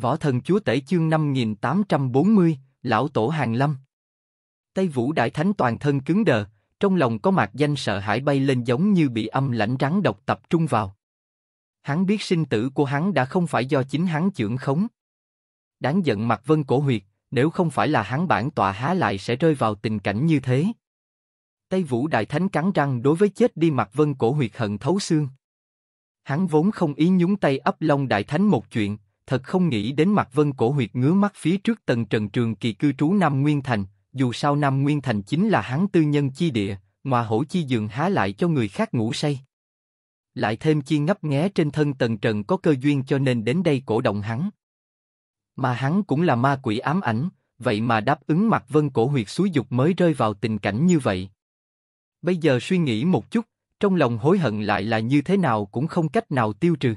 Võ thần chúa tể chương 5840, lão tổ hàng lâm. Tây Vũ Đại Thánh toàn thân cứng đờ, trong lòng có mạc danh sợ hãi bay lên giống như bị âm lãnh rắn độc tập trung vào. Hắn biết sinh tử của hắn đã không phải do chính hắn trưởng khống. Đáng giận mặt vân cổ huyệt, nếu không phải là hắn bản tọa há lại sẽ rơi vào tình cảnh như thế. Tây Vũ Đại Thánh cắn răng đối với chết đi mặt vân cổ huyệt hận thấu xương. Hắn vốn không ý nhúng tay ấp Long Đại Thánh một chuyện, thật không nghĩ đến mặt vân cổ huyệt ngứa mắt phía trước tầng trần trường kỳ cư trú Nam Nguyên Thành, dù sao Nam Nguyên Thành chính là hắn tư nhân chi địa, mà hổ chi giường há lại cho người khác ngủ say. Lại thêm chi ngấp nghé trên thân tầng trần có cơ duyên cho nên đến đây cổ động hắn. Mà hắn cũng là ma quỷ ám ảnh, vậy mà đáp ứng mặt vân cổ huyệt suối dục mới rơi vào tình cảnh như vậy. Bây giờ suy nghĩ một chút, trong lòng hối hận lại là như thế nào cũng không cách nào tiêu trừ.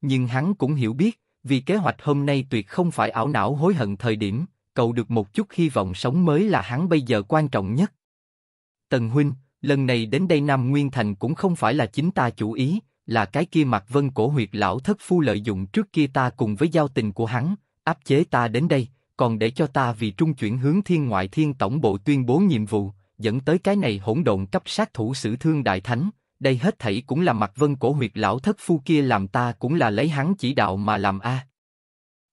Nhưng hắn cũng hiểu biết, vì kế hoạch hôm nay tuyệt không phải ảo não hối hận thời điểm, cầu được một chút hy vọng sống mới là hắn bây giờ quan trọng nhất. Tần huynh, lần này đến đây Nam Nguyên Thành cũng không phải là chính ta chủ ý, là cái kia mặt vân cổ huyệt lão thất phu lợi dụng trước kia ta cùng với giao tình của hắn, áp chế ta đến đây, còn để cho ta vì trung chuyển hướng thiên ngoại thiên tổng bộ tuyên bố nhiệm vụ, dẫn tới cái này hỗn độn cấp sát thủ xử thương đại thánh, đây hết thảy cũng là mặt vân cổ huyệt lão thất phu kia làm ta cũng là lấy hắn chỉ đạo mà làm a.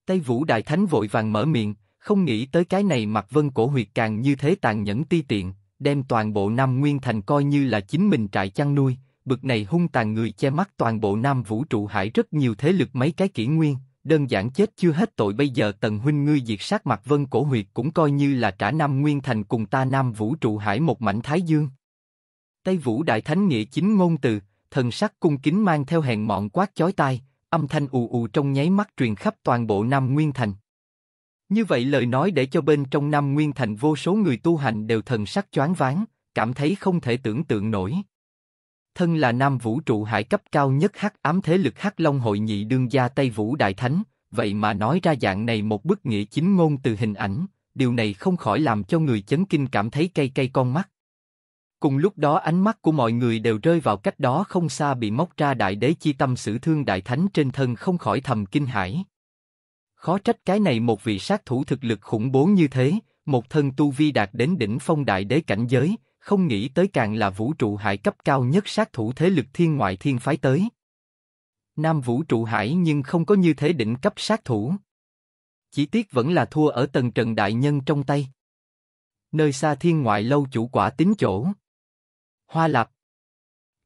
Tây Vũ Đại Thánh vội vàng mở miệng, không nghĩ tới cái này mặt vân cổ huyệt càng như thế tàn nhẫn ti tiện, đem toàn bộ Nam Nguyên Thành coi như là chính mình trại chăn nuôi, bực này hung tàn người che mắt toàn bộ Nam Vũ trụ hải rất nhiều thế lực mấy cái kỷ nguyên, đơn giản chết chưa hết tội bây giờ tần huynh ngươi diệt sát mặt vân cổ huyệt cũng coi như là trả Nam Nguyên Thành cùng ta Nam Vũ trụ hải một mảnh thái dương. Tây Vũ Đại Thánh nghĩa chính ngôn từ, thần sắc cung kính mang theo hèn mọn quát chói tai, âm thanh ù ù trong nháy mắt truyền khắp toàn bộ Nam Nguyên Thành. Như vậy lời nói để cho bên trong Nam Nguyên Thành vô số người tu hành đều thần sắc choáng váng, cảm thấy không thể tưởng tượng nổi. Thân là Nam Vũ trụ hải cấp cao nhất hắc ám thế lực hắc Long hội nhị đương gia Tây Vũ Đại Thánh, vậy mà nói ra dạng này một bức nghĩa chính ngôn từ hình ảnh, điều này không khỏi làm cho người chấn kinh cảm thấy cay cay con mắt. Cùng lúc đó ánh mắt của mọi người đều rơi vào cách đó không xa bị móc ra đại đế chi tâm sử thương đại thánh trên thân không khỏi thầm kinh hãi. Khó trách cái này một vị sát thủ thực lực khủng bố như thế, một thân tu vi đạt đến đỉnh phong đại đế cảnh giới, không nghĩ tới càng là vũ trụ hải cấp cao nhất sát thủ thế lực thiên ngoại thiên phái tới. Nam vũ trụ hải nhưng không có như thế đỉnh cấp sát thủ. Chỉ tiếc vẫn là thua ở tầng trần đại nhân trong tay. Nơi xa thiên ngoại lâu chủ quả tính chỗ. Hoa Lạp.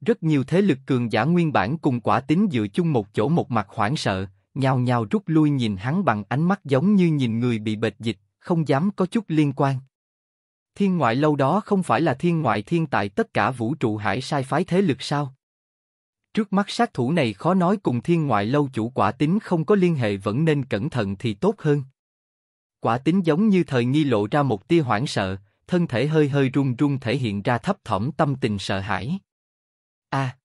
Rất nhiều thế lực cường giả nguyên bản cùng quả tính dựa chung một chỗ một mặt hoảng sợ, nhào nhào rút lui nhìn hắn bằng ánh mắt giống như nhìn người bị bệt dịch, không dám có chút liên quan. Thiên ngoại lâu đó không phải là thiên ngoại thiên tại tất cả vũ trụ hải sai phái thế lực sao? Trước mắt sát thủ này khó nói cùng thiên ngoại lâu chủ quả tính không có liên hệ vẫn nên cẩn thận thì tốt hơn. Quả tính giống như thời nghi lộ ra một tia hoảng sợ, thân thể hơi hơi run run thể hiện ra thấp thỏm tâm tình sợ hãi. A.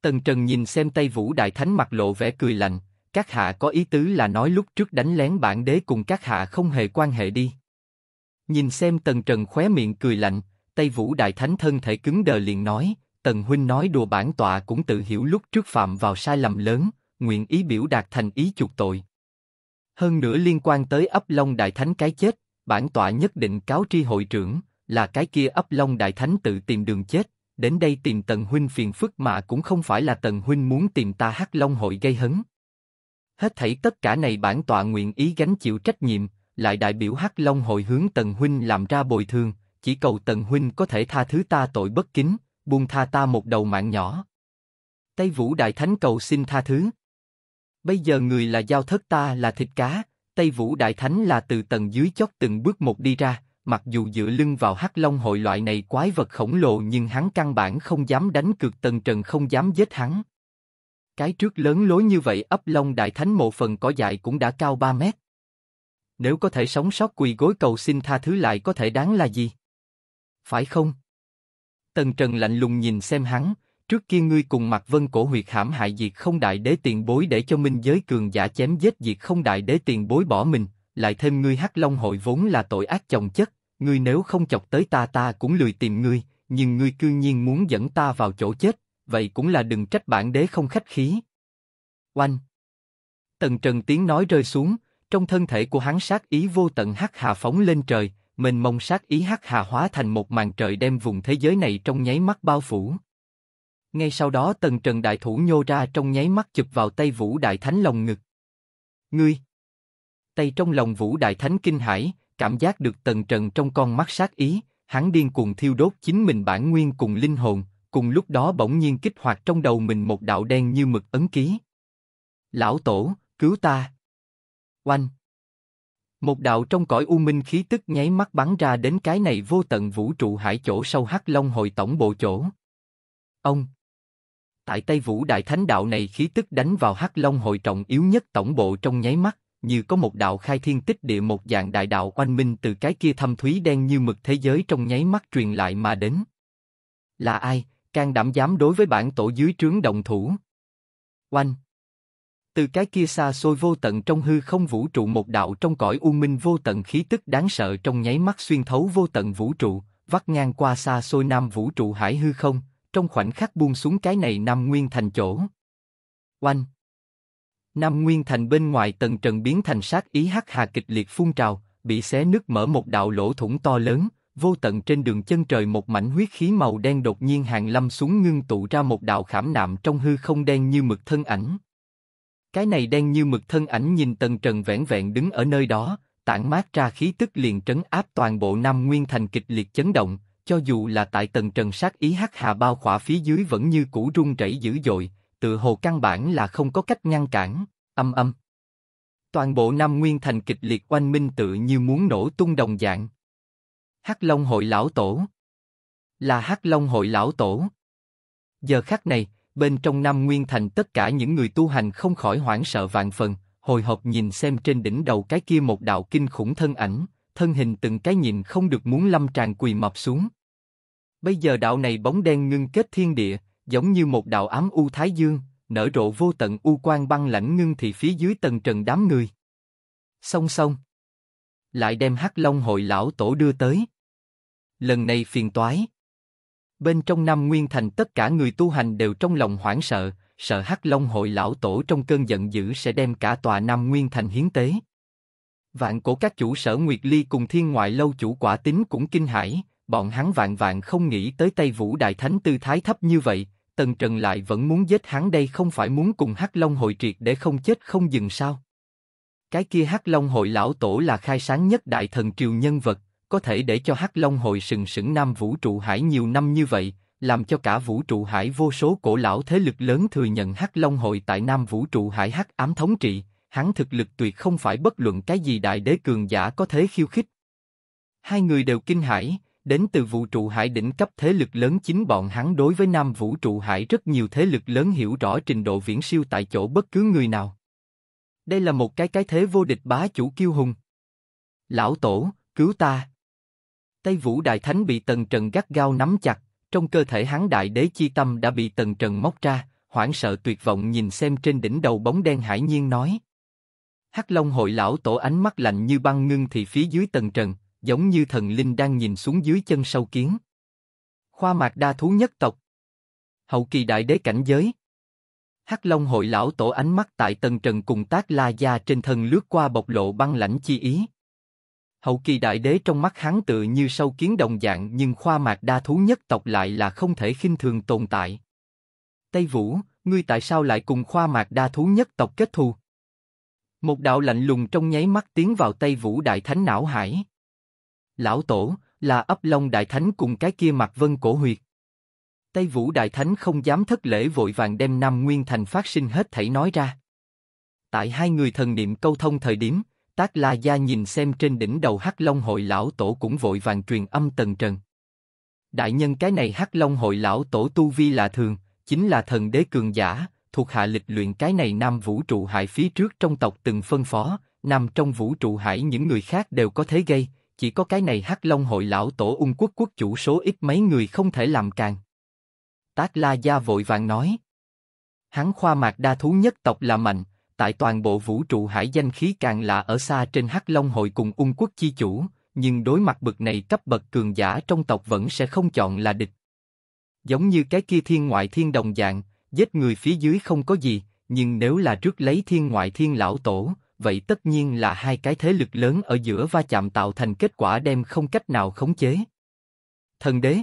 Tần Trần nhìn xem Tây Vũ Đại Thánh mặt lộ vẻ cười lạnh, các hạ có ý tứ là nói lúc trước đánh lén bản đế cùng các hạ không hề quan hệ đi. Nhìn xem Tần Trần khóe miệng cười lạnh, Tây Vũ Đại Thánh thân thể cứng đờ liền nói, Tần Huynh nói đùa bản tọa cũng tự hiểu lúc trước phạm vào sai lầm lớn, nguyện ý biểu đạt thành ý chuộc tội. Hơn nữa liên quan tới ấp Long Đại Thánh cái chết, bản tọa nhất định cáo tri hội trưởng, là cái kia ấp Long Đại Thánh tự tìm đường chết, đến đây tìm Tần Huynh phiền phức mà cũng không phải là Tần Huynh muốn tìm ta Hắc Long hội gây hấn. Hết thảy tất cả này bản tọa nguyện ý gánh chịu trách nhiệm, lại đại biểu Hắc Long hội hướng Tần Huynh làm ra bồi thường, chỉ cầu Tần Huynh có thể tha thứ ta tội bất kính, buông tha ta một đầu mạng nhỏ. Tây Vũ Đại Thánh cầu xin tha thứ. Bây giờ người là giao thất ta là thịt cá, Tây Vũ Đại Thánh là từ tầng dưới chót từng bước một đi ra, mặc dù dựa lưng vào Hắc Long hội loại này quái vật khổng lồ nhưng hắn căn bản không dám đánh cược tầng trần không dám giết hắn. Cái trước lớn lối như vậy ấp Long Đại Thánh một phần cỏ dại cũng đã cao 3 mét. Nếu có thể sống sót quỳ gối cầu xin tha thứ lại có thể đáng là gì? Phải không? Tần Trần lạnh lùng nhìn xem hắn, Trước kia ngươi cùng mặt Vân cổ huyệt hãm hại diệt không đại đế tiền bối để cho minh giới cường giả chém giết diệt không đại đế tiền bối bỏ mình, lại thêm ngươi hắc long hội vốn là tội ác chồng chất, ngươi nếu không chọc tới ta ta cũng lười tìm ngươi, nhưng ngươi cư nhiên muốn dẫn ta vào chỗ chết, vậy cũng là đừng trách bản đế không khách khí. Oanh! Tần Trần tiếng nói rơi xuống, trong thân thể của hắn sát ý vô tận hắc hà phóng lên trời, mình mong sát ý hắc hà hóa thành một màn trời đem vùng thế giới này trong nháy mắt bao phủ. Ngay sau đó Tần Trần đại thủ nhô ra trong nháy mắt chụp vào tay Vũ Đại Thánh lồng ngực. Ngươi! Tay trong lòng Vũ Đại Thánh kinh hãi, cảm giác được Tần Trần trong con mắt sát ý, hắn điên cuồng thiêu đốt chính mình bản nguyên cùng linh hồn, cùng lúc đó bỗng nhiên kích hoạt trong đầu mình một đạo đen như mực ấn ký. Lão Tổ, cứu ta! Oanh! Một đạo trong cõi u minh khí tức nháy mắt bắn ra đến cái này vô tận vũ trụ hải chỗ sâu hắc long hội tổng bộ chỗ. Ông! Tại Tây Vũ Đại Thánh đạo này khí tức đánh vào hắc long hội trọng yếu nhất tổng bộ trong nháy mắt, như có một đạo khai thiên tích địa một dạng đại đạo oanh minh từ cái kia thâm thúy đen như mực thế giới trong nháy mắt truyền lại mà đến. Là ai, can đảm dám đối với bản tổ dưới trướng động thủ? Oanh! Từ cái kia xa xôi vô tận trong hư không vũ trụ một đạo trong cõi u minh vô tận khí tức đáng sợ trong nháy mắt xuyên thấu vô tận vũ trụ, vắt ngang qua xa xôi nam vũ trụ hải hư không, trong khoảnh khắc buông xuống cái này Nam Nguyên Thành chỗ. Oanh! Nam Nguyên Thành bên ngoài tầng trần biến thành sát ý hắc hà kịch liệt phun trào, bị xé nứt mở một đạo lỗ thủng to lớn, vô tận trên đường chân trời một mảnh huyết khí màu đen đột nhiên hàng lâm xuống ngưng tụ ra một đạo khảm nạm trong hư không đen như mực thân ảnh. Cái này đen như mực thân ảnh nhìn tầng trần vẻn vẹn đứng ở nơi đó, tản mát ra khí tức liền trấn áp toàn bộ Nam Nguyên Thành kịch liệt chấn động, cho dù là tại tầng trần sát ý hắc hà bao khỏa phía dưới vẫn như cũ rung rẩy dữ dội, tự hồ căn bản là không có cách ngăn cản, âm âm. Toàn bộ Nam Nguyên Thành kịch liệt oanh minh tự như muốn nổ tung đồng dạng. Hắc Long hội lão tổ Là Hắc Long hội lão tổ. Giờ khắc này, bên trong Nam Nguyên Thành tất cả những người tu hành không khỏi hoảng sợ vạn phần, hồi hộp nhìn xem trên đỉnh đầu cái kia một đạo kinh khủng thân ảnh, thân hình từng cái nhìn không được muốn lâm tràn quỳ mập xuống. Bây giờ đạo này bóng đen ngưng kết thiên địa, giống như một đạo ám u thái dương, nở rộ vô tận u quan băng lãnh ngưng thị phía dưới tầng trần đám người. Song song, lại đem Hắc Long hội lão tổ đưa tới. Lần này phiền toái. Bên trong Nam Nguyên Thành tất cả người tu hành đều trong lòng hoảng sợ, sợ Hắc Long hội lão tổ trong cơn giận dữ sẽ đem cả tòa Nam Nguyên Thành hiến tế. Vạn cổ các chủ sở Nguyệt Ly cùng thiên ngoại lâu chủ quả tính cũng kinh hãi, bọn hắn vạn vạn không nghĩ tới Tây Vũ Đại Thánh tư thái thấp như vậy, Tần Trần lại vẫn muốn giết hắn đây không phải muốn cùng Hắc Long hội triệt để không chết không dừng sao? Cái kia Hắc Long hội lão tổ là khai sáng nhất đại thần triều nhân vật, có thể để cho Hắc Long hội sừng sững Nam Vũ trụ hải nhiều năm như vậy, làm cho cả vũ trụ hải vô số cổ lão thế lực lớn thừa nhận Hắc Long hội tại Nam Vũ trụ hải Hắc ám thống trị, hắn thực lực tuyệt không phải bất luận cái gì đại đế cường giả có thể khiêu khích. Hai người đều kinh hãi, đến từ vũ trụ hải đỉnh cấp thế lực lớn chính bọn hắn đối với Nam vũ trụ hải rất nhiều thế lực lớn hiểu rõ trình độ viễn siêu tại chỗ bất cứ người nào. Đây là một cái cái thế vô địch bá chủ kiêu hùng. Lão Tổ, cứu ta! Tây Vũ Đại Thánh bị Tần Trần gắt gao nắm chặt, trong cơ thể hắn đại đế chi tâm đã bị Tần Trần móc ra, hoảng sợ tuyệt vọng nhìn xem trên đỉnh đầu bóng đen hải nhiên nói. Hắc Long hội lão tổ ánh mắt lạnh như băng ngưng thì phía dưới tầng Trần, giống như thần linh đang nhìn xuống dưới chân sâu kiến. Khoa mạc đa thú nhất tộc. Hậu kỳ đại đế cảnh giới. Hắc Long hội lão tổ ánh mắt tại tầng Trần cùng tác la gia trên thân lướt qua bộc lộ băng lãnh chi ý. Hậu kỳ đại đế trong mắt hắn tự như sâu kiến đồng dạng nhưng khoa mạc đa thú nhất tộc lại là không thể khinh thường tồn tại. Tây Vũ, ngươi tại sao lại cùng khoa mạc đa thú nhất tộc kết thù? Một đạo lạnh lùng trong nháy mắt tiến vào tay Vũ Đại Thánh não hải. Lão Tổ, là ấp Long Đại Thánh cùng cái kia mặt vân cổ huyệt. Tây Vũ Đại Thánh không dám thất lễ vội vàng đem Nam Nguyên Thành phát sinh hết thảy nói ra. Tại hai người thần niệm câu thông thời điểm, Tác La Gia nhìn xem trên đỉnh đầu Hắc Long hội lão tổ cũng vội vàng truyền âm tần trần. Đại nhân cái này Hắc Long hội lão tổ tu vi là thường, chính là thần đế cường giả, thuộc hạ lịch luyện cái này Nam Vũ trụ hải phía trước trong tộc từng phân phó, nằm trong vũ trụ hải những người khác đều có thế gây, chỉ có cái này Hắc Long hội lão tổ ung quốc quốc chủ số ít mấy người không thể làm càng. Tác La Gia vội vàng nói. Hắn khoa mạc đa thú nhất tộc là mạnh, tại toàn bộ vũ trụ hải danh khí càng là ở xa trên Hắc Long hội cùng ung quốc chi chủ, nhưng đối mặt bực này cấp bậc cường giả trong tộc vẫn sẽ không chọn là địch. Giống như cái kia thiên ngoại thiên đồng dạng, giết người phía dưới không có gì, nhưng nếu là trước lấy thiên ngoại thiên lão tổ, vậy tất nhiên là hai cái thế lực lớn ở giữa va chạm tạo thành kết quả đem không cách nào khống chế. Thần đế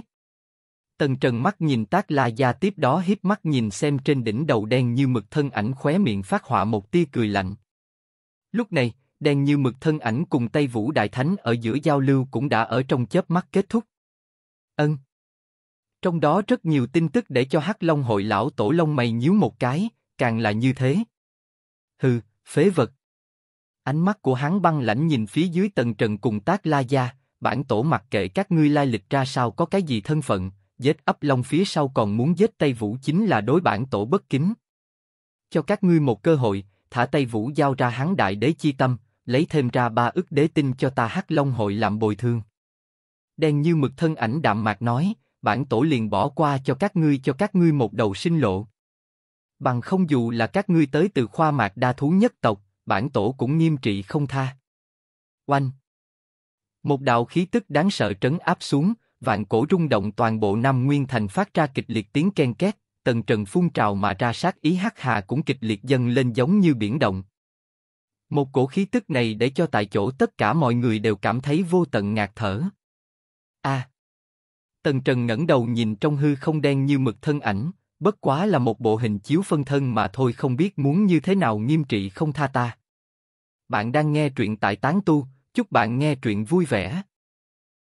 Tần Trần mắt nhìn Tác La Gia tiếp đó hiếp mắt nhìn xem trên đỉnh đầu đen như mực thân ảnh khóe miệng phát họa một tia cười lạnh. Lúc này, đen như mực thân ảnh cùng Tây Vũ Đại Thánh ở giữa giao lưu cũng đã ở trong chớp mắt kết thúc. Ân. Trong đó rất nhiều tin tức để cho Hắc Long hội lão tổ lông mày nhíu một cái, càng là như thế. Hừ, phế vật. Ánh mắt của hắn băng lãnh nhìn phía dưới tầng trần cùng tác la gia, bản tổ mặc kệ các ngươi lai lịch ra sao có cái gì thân phận, giết ấp long phía sau còn muốn giết Tây Vũ chính là đối bản tổ bất kính. Cho các ngươi một cơ hội, thả Tây Vũ giao ra hắn đại đế chi tâm, lấy thêm ra ba ức đế tinh cho ta hắc long hội làm bồi thương. Đen như mực thân ảnh đạm mạc nói, bản tổ liền bỏ qua cho các ngươi cho các ngươi một đầu sinh lộ. Bằng không dù là các ngươi tới từ khoa mạc đa thú nhất tộc, bản tổ cũng nghiêm trị không tha. Oanh! Một đạo khí tức đáng sợ trấn áp xuống, vạn cổ rung động toàn bộ Nam Nguyên Thành phát ra kịch liệt tiếng ken két, tầng trần phun trào mà ra sát ý hắc hà cũng kịch liệt dâng lên giống như biển động. Một cổ khí tức này để cho tại chỗ tất cả mọi người đều cảm thấy vô tận ngạt thở. A. Tần Trần ngẩng đầu nhìn trong hư không đen như mực thân ảnh, bất quá là một bộ hình chiếu phân thân mà thôi không biết muốn như thế nào nghiêm trị không tha ta. Bạn đang nghe truyện tại Tán Tu, chúc bạn nghe truyện vui vẻ.